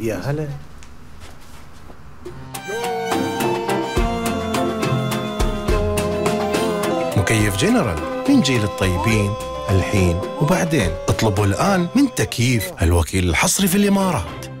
يا هلا. مكيف جنرال من جيل الطيبين الحين وبعدين اطلبوا الآن من تكييف الوكيل الحصري في الإمارات.